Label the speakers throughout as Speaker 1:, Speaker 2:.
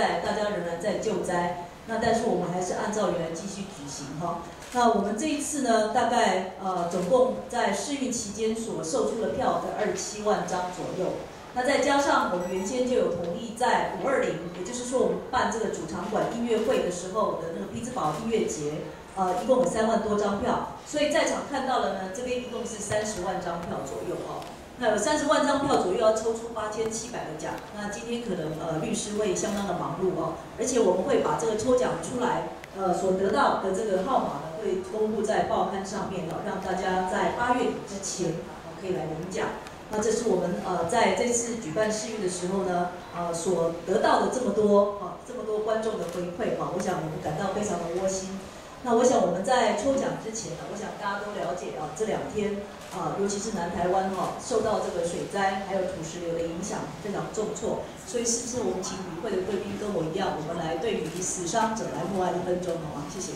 Speaker 1: 在大家仍然在救灾，那但是我们还是按照原来继续举行哈。那我们这一次呢，大概呃总共在试运期间所售出的票在二七万张左右。那再加上我们原先就有同意在五二零，也就是说我们办这个主场馆音乐会的时候的那个匹兹堡音乐节，呃，一共有三万多张票，所以在场看到了呢，这边一共是三十万张票左右哦。那有三十万张票左右要抽出八千七百个奖，那今天可能呃律师会相当的忙碌哦，而且我们会把这个抽奖出来，呃所得到的这个号码呢会公布在报刊上面哦，让大家在八月底之前可以来领奖。那这是我们呃在这次举办试运的时候呢，呃所得到的这么多啊这么多观众的回馈哈，我想我们感到非常的窝心。那我想我们在抽奖之前呢，我想大家都了解啊，这两天啊尤其是南台湾哈受到这个水灾还有土石流的影响非常重挫，所以是不是我们请与会的贵宾跟我一样，我们来对于死伤者来默哀一分钟好吗？谢谢。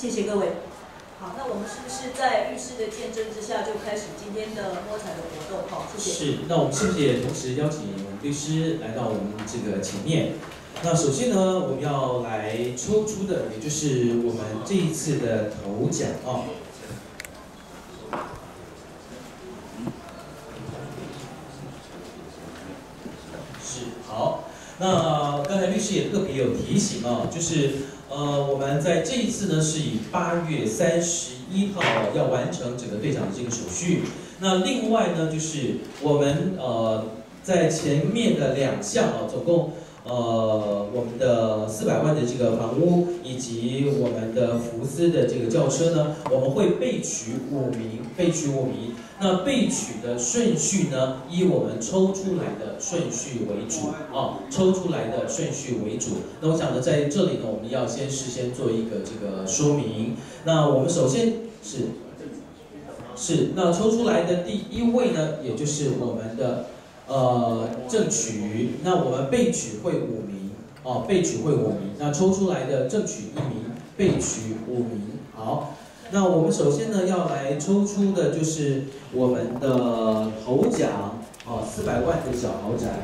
Speaker 1: 谢谢各位。好，那我们是不是在律师的见证之下，就开始今天的摸彩的活动？好，谢谢。
Speaker 2: 是，那我们是不是也同时邀请律师来到我们这个前面？那首先呢，我们要来抽出的，也就是我们这一次的头奖啊。是，好。那刚才律师也特别有提醒啊，就是呃，我们在这一次呢，是以八月三十一号要完成整个队长的这个手续。那另外呢，就是我们呃在前面的两项啊，总共呃我们的四百万的这个房屋以及我们的福斯的这个轿车呢，我们会备取五名，备取五名。那备取的顺序呢，以我们抽出来的顺序为主啊，抽出来的顺序为主。那我想呢，在这里呢，我们要先事先做一个这个说明。那我们首先是是那抽出来的第一位呢，也就是我们的呃正取。那我们备取会五名哦，备取会五名。那抽出来的正取一名，备取五名。好。那我们首先呢，要来抽出的就是我们的头奖哦，四百万的小豪宅。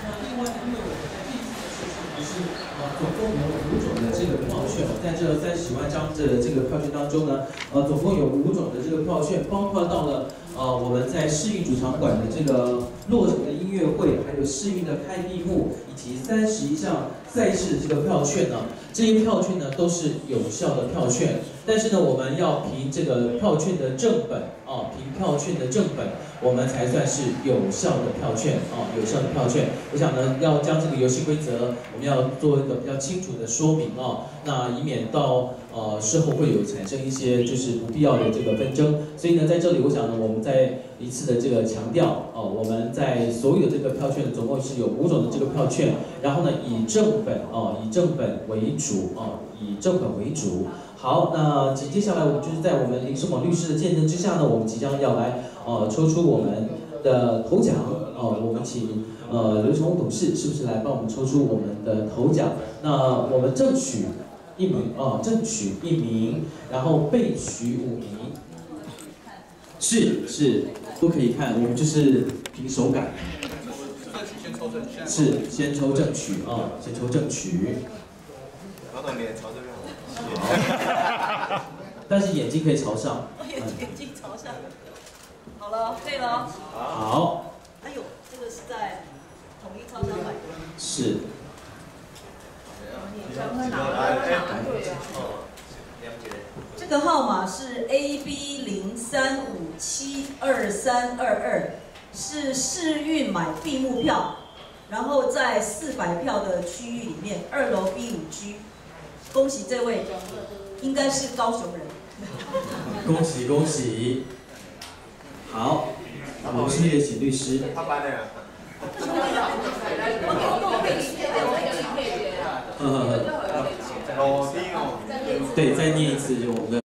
Speaker 2: 那另外，因为我们在这次的设计是啊，总共有五种的这个票券，在这三十万张的这个票券当中呢，呃，总共有五种的这个票券，包括到了呃我们在世运主场馆的这个落成的音乐会，还有世运的开闭幕，以及三十一项。赛事的这个票券呢，这些票券呢都是有效的票券，但是呢，我们要凭这个票券的正本啊，凭票券的正本，我们才算是有效的票券啊，有效的票券。我想呢，要将这个游戏规则，我们要做一个比较清楚的说明啊，那以免到呃事后会有产生一些就是不必要的这个纷争。所以呢，在这里我想呢，我们在一次的这个强调哦，我们在所有的这个票券总共是有五种的这个票券，然后呢，以正本哦，以正本为主哦，以正本为主。好，那接接下来我们就是在我们林世广律师的见证之下呢，我们即将要来呃抽出我们的头奖哦，我们请呃刘崇董事是不是来帮我们抽出我们的头奖？那我们正取一名啊，正取一名，然后备取五名。是是。都可以看，我们就是凭手感。是先抽正取啊，先抽正取。
Speaker 3: 老总脸朝这边。
Speaker 2: 但是眼睛可以朝上。
Speaker 1: 眼眼睛朝上。好了，可以了。
Speaker 2: 好。
Speaker 1: 哎呦，这个是在统一超商买的。
Speaker 2: 是。
Speaker 1: 这个号码是 A B 零三五七二三二二，是试运买闭幕票，然后在四百票的区域里面，二楼 B 五区，恭喜这位，应该是高雄人。
Speaker 2: 恭喜恭喜！好，我们现在请律师。
Speaker 4: 他班的 呀。
Speaker 2: 呵呵呵。对，再念一次就我们的。